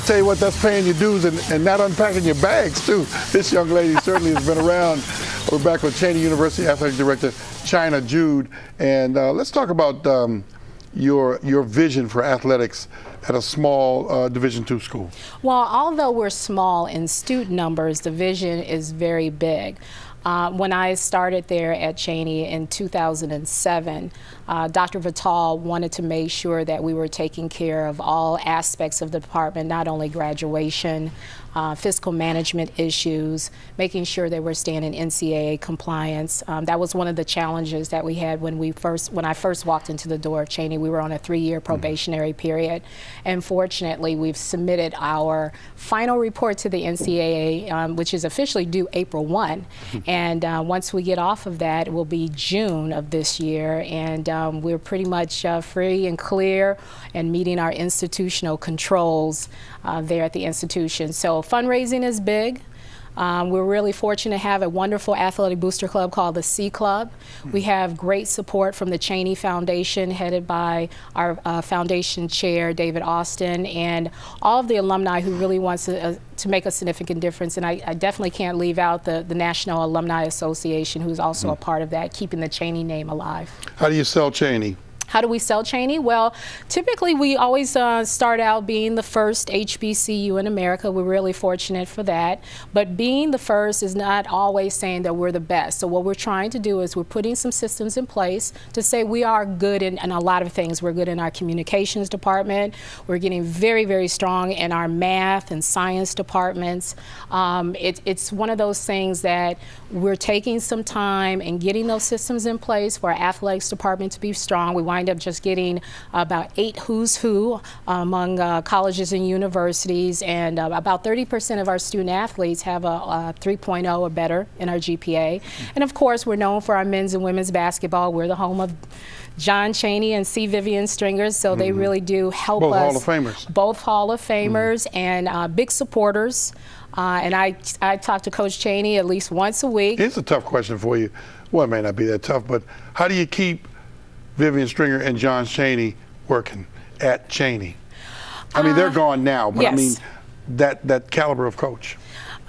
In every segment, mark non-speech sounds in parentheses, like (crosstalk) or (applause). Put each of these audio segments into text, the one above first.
I tell you what, that's paying your dues and, and not unpacking your bags, too. This young lady certainly has been around. We're back with Cheyney University Athletic Director China Jude. And uh, let's talk about um, your, your vision for athletics at a small uh, Division two school. Well, although we're small in student numbers, the vision is very big. Uh, when I started there at Cheyney in 2007, uh, Dr. Vital wanted to make sure that we were taking care of all aspects of the department, not only graduation, uh, fiscal management issues, making sure they were staying in NCAA compliance. Um, that was one of the challenges that we had when we first, when I first walked into the door of Cheyney. We were on a three-year probationary mm -hmm. period, and fortunately, we've submitted our final report to the NCAA, um, which is officially due April 1. (laughs) and uh, once we get off of that, it will be June of this year, and um, we're pretty much uh, free and clear and meeting our institutional controls uh, there at the institution. So fundraising is big. Um, we're really fortunate to have a wonderful athletic booster club called the C Club. We have great support from the Cheyney Foundation, headed by our uh, foundation chair, David Austin, and all of the alumni who really wants to, uh, to make a significant difference. And I, I, definitely can't leave out the, the National Alumni Association, who's also mm. a part of that, keeping the Cheyney name alive. How do you sell Cheyney? How do we sell Cheyney? Well, typically we always uh, start out being the first HBCU in America. We're really fortunate for that. But being the first is not always saying that we're the best. So what we're trying to do is we're putting some systems in place to say we are good in, in a lot of things. We're good in our communications department. We're getting very, very strong in our math and science departments. Um, it, it's one of those things that we're taking some time and getting those systems in place for our athletics department to be strong. We want wind up just getting about eight who's who among uh, colleges and universities, and uh, about 30% of our student athletes have a, a 3.0 or better in our GPA. And of course, we're known for our men's and women's basketball. We're the home of John Chaney and C. Vivian Stringers, so mm -hmm. they mm-hmm. really do help both us. Hall of Famers. Both Hall of Famers mm -hmm. and uh, big supporters. Uh, and I, I talk to Coach Chaney at least once a week. It's a tough question for you. Well, it may not be that tough, but how do you keep Vivian Stringer and John Chaney working at Cheyney? I mean, uh, they're gone now, but yes. I mean, that, that caliber of coach.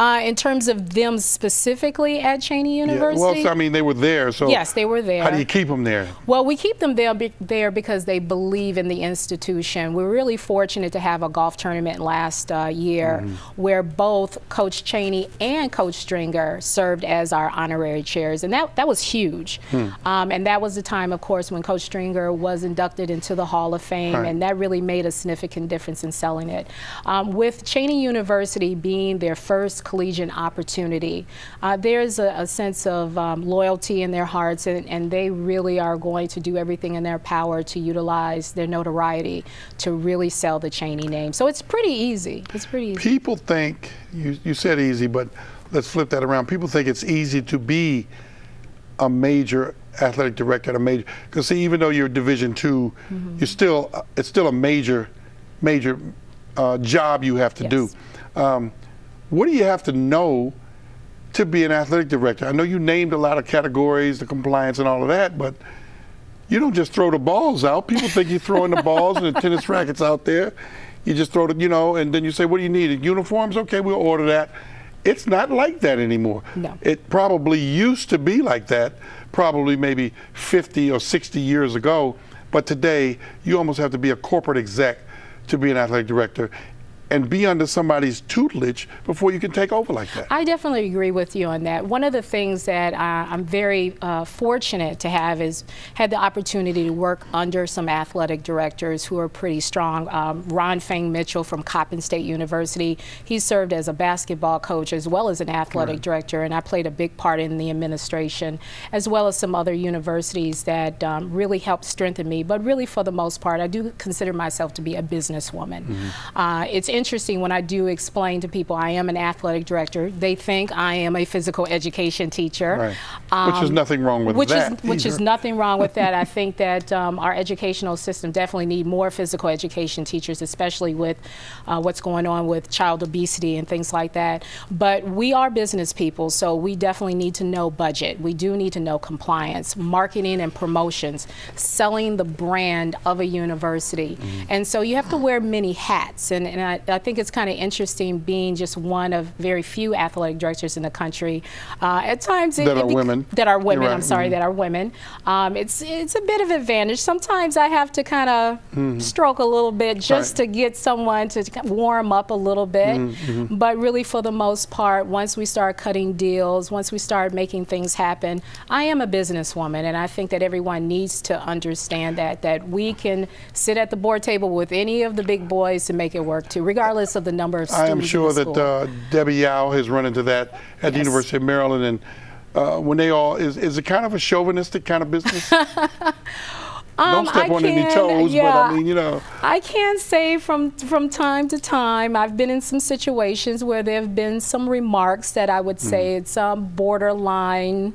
Uh, in terms of them specifically at Cheyney University? Yeah. Well, so, I mean, they were there. So yes, they were there. How do you keep them there? Well, we keep them there, be there because they believe in the institution. We're really fortunate to have a golf tournament last uh, year mm -hmm. where both Coach Chaney and Coach Stringer served as our honorary chairs, and that that was huge. Hmm. Um, and that was the time, of course, when Coach Stringer was inducted into the Hall of Fame, right. and that really made a significant difference in selling it. Um, with Cheyney University being their first collegiate opportunity. Uh, there's a, a, sense of um, loyalty in their hearts, and, and, they really are going to do everything in their power to utilize their notoriety to really sell the Cheyney name. So it's pretty easy. It's pretty easy. People think, you, you said easy, but let's flip that around. People think it's easy to be a major athletic director at a major because see even though you're division 2 mm -hmm. you're still it's still a major major uh, job you have to yes. do um, what do you have to know to be an athletic director? I know you named a lot of categories, the compliance and all of that, but you don't just throw the balls out. People think you're throwing the (laughs) balls and the tennis rackets out there. You just throw the, you know, and then you say, what do you need? Uniforms? Okay, we'll order that. It's not like that anymore. No. It probably used to be like that, probably maybe 50 or 60 years ago. But today, you almost have to be a corporate exec to be an athletic director and be under somebody's tutelage before you can take over like that. I definitely agree with you on that. One of the things that I'm very uh, fortunate to have is had the opportunity to work under some athletic directors who are pretty strong. Um, Ron Fang Mitchell from Coppin State University, he served as a basketball coach as well as an athletic right. director, and I played a big part in the administration, as well as some other universities that um, really helped strengthen me. But really, for the most part, I do consider myself to be a businesswoman. Mm -hmm. uh, it's interesting when I do explain to people I am an athletic director. They think I am a physical education teacher. Right. Um, which is nothing wrong with which that. Is, which is nothing wrong with that. I (laughs) think that um, our educational system definitely need more physical education teachers, especially with uh, what's going on with child obesity and things like that. But we are business people, so we definitely need to know budget. We do need to know compliance, marketing and promotions, selling the brand of a university. Mm. And so you have to wear many hats. And, and I, I think it's kind of interesting being just one of very few athletic directors in the country. Uh, at times, that are women. That are women. Right. I'm sorry, mm-hmm. that are women. Um, it's it's a bit of advantage. Sometimes I have to kind of mm-hmm. stroke a little bit just right. to get someone to warm up a little bit. Mm-hmm. But really, for the most part, once we start cutting deals, once we start making things happen, I am a businesswoman, and I think that everyone needs to understand that that we can sit at the board table with any of the big boys to make it work too, regardless of the number of students. I am sure that uh, Debbie Yow has run into that at yes. the University of Maryland, and uh, when they all is is it kind of a chauvinistic kind of business? (laughs) Um, Don't step I on can, any toes, yeah, but I mean, you know. I can say from from time to time, I've been in some situations where there have been some remarks that I would say mm. it's um, borderline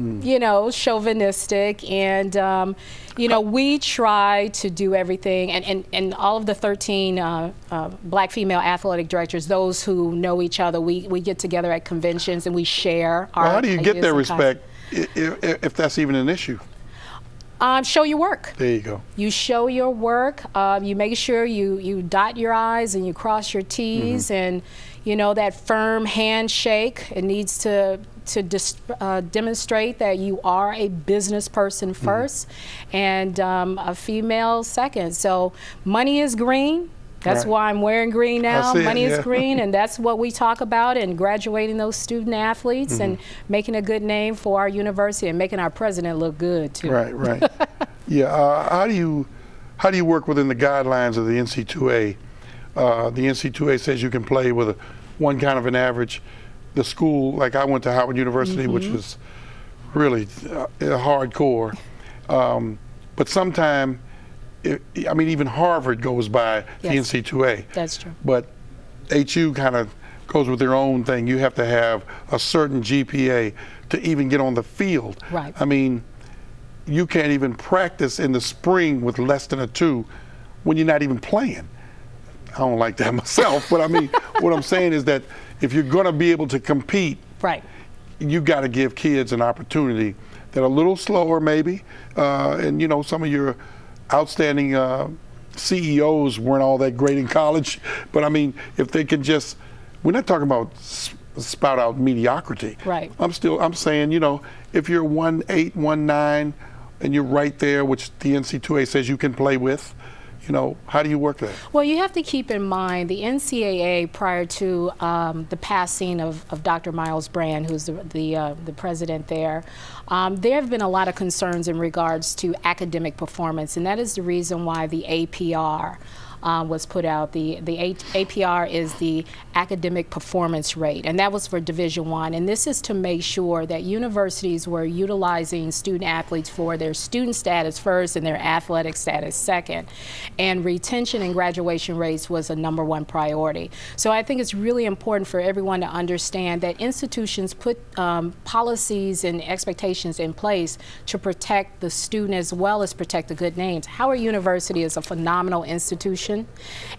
mm. you know, chauvinistic. And, um, you know, we try to do everything. And, and, and all of the 13 uh, uh, black female athletic directors, those who know each other, we, we get together at conventions and we share our well, How do you get their respect if, if that's even an issue? Um, show your work. There you go. You show your work. Uh, you make sure you you dot your I's and you cross your T's, mm -hmm. and you know that firm handshake. It needs to to uh, demonstrate that you are a business person 1st mm-hmm. and um, a female second. So money is green. That's right. why I'm wearing green now. Money it, yeah. is green, and that's what we talk about and graduating those student athletes mm-hmm. and making a good name for our university and making our president look good too. Right, right. (laughs) yeah. Uh, how do you how do you work within the guidelines of the NC2A? Uh, the NC2A says you can play with a, one kind of an average the school, like I went to Howard University, mm-hmm. which was really uh, hardcore. Um, but sometimes, I mean, even Harvard goes by yes. the NC2A. That's true. But HU kind of goes with their own thing. You have to have a certain GPA to even get on the field. Right. I mean, you can't even practice in the spring with less than a two when you're not even playing. I don't like that (laughs) myself, but I mean, what I'm saying is that if you're going to be able to compete, right, you got to give kids an opportunity that are a little slower, maybe. Uh, and you know, some of your outstanding uh, CEOs weren't all that great in college, (laughs) but I mean, if they can just, we're not talking about spout out mediocrity. Right. I'm still, I'm saying, you know, if you're one eight, one nine, and you're right there, which the NC2A says you can play with you know, how do you work that? Well, you have to keep in mind the NCAA prior to um, the passing of, of Dr. Myles Brand, who's the, the, uh, the president there, um, there have been a lot of concerns in regards to academic performance, and that is the reason why the APR um, was put out. The the A APR is the academic performance rate, and that was for Division One. And this is to make sure that universities were utilizing student athletes for their student status first and their athletic status second. And retention and graduation rates was a number one priority. So I think it's really important for everyone to understand that institutions put um, policies and expectations in place to protect the student as well as protect the good names. Howard University is a phenomenal institution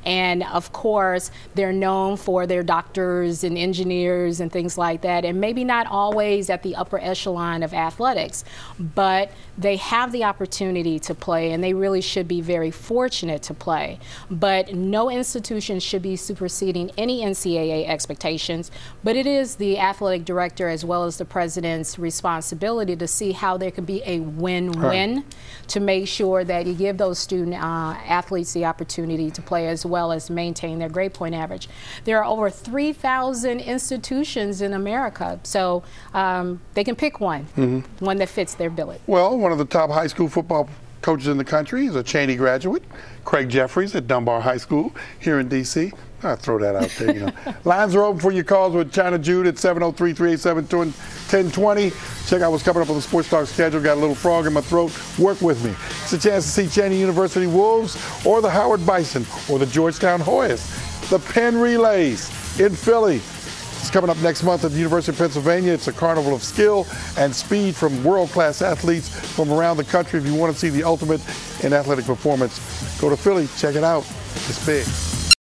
and of course, they're known for their doctors and engineers and things like that, and maybe not always at the upper echelon of athletics, but they have the opportunity to play, and they really should be very fortunate to play. But no institution should be superseding any NCAA expectations, but it is the athletic director as well as the president's responsibility to see how there can be a win-win right. to make sure that you give those student uh, athletes the opportunity ability to play as well as maintain their grade point average. There are over 3,000 institutions in America, so um, they can pick one, mm -hmm. one that fits their billet. Well, one of the top high school football coaches in the country is a Cheyney graduate, Craig Jeffries at Dunbar High School here in D.C. I throw that out there, you know. (laughs) Lines are open for your calls with China Jude at 703-387-1020. Check out what's coming up on the Sports Talk schedule. Got a little frog in my throat. Work with me. It's a chance to see Cheyney University Wolves or the Howard Bison or the Georgetown Hoyas. The Penn Relays in Philly. It's coming up next month at the University of Pennsylvania. It's a carnival of skill and speed from world-class athletes from around the country. If you want to see the ultimate in athletic performance, go to Philly. Check it out. It's big.